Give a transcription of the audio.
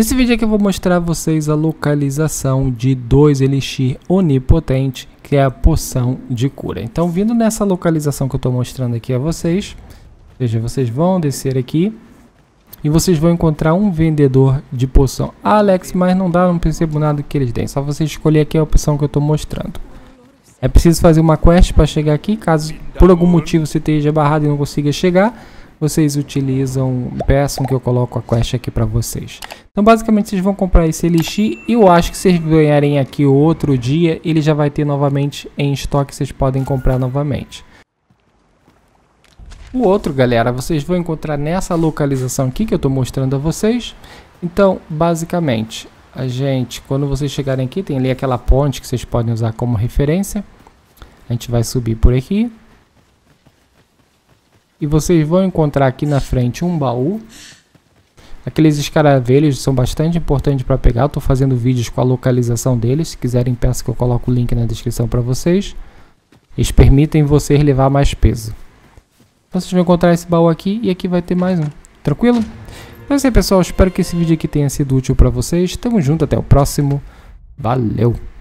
Nesse vídeo aqui eu vou mostrar a vocês a localização de dois elixir onipotente, que é a poção de cura. Então vindo nessa localização que eu estou mostrando aqui a vocês, veja, vocês vão descer aqui e vocês vão encontrar um vendedor de poção. Ah, Alex, mas não dá, não percebo nada que eles têm. Só você escolher aqui a opção que eu estou mostrando. É preciso fazer uma quest para chegar aqui, caso por algum motivo você esteja barrado e não consiga chegar vocês utilizam, peçam que eu coloco a quest aqui para vocês. Então basicamente vocês vão comprar esse elixir e eu acho que se vocês ganharem aqui outro dia, ele já vai ter novamente em estoque, vocês podem comprar novamente. O outro, galera, vocês vão encontrar nessa localização aqui que eu estou mostrando a vocês. Então, basicamente, a gente, quando vocês chegarem aqui, tem ali aquela ponte que vocês podem usar como referência. A gente vai subir por aqui. E vocês vão encontrar aqui na frente um baú. Aqueles escaravelhos são bastante importantes para pegar. Estou fazendo vídeos com a localização deles. Se quiserem, peço que eu coloque o link na descrição para vocês. Eles permitem vocês levar mais peso. Vocês vão encontrar esse baú aqui e aqui vai ter mais um. Tranquilo? Então é isso aí, pessoal. Espero que esse vídeo aqui tenha sido útil para vocês. Tamo junto, até o próximo. Valeu!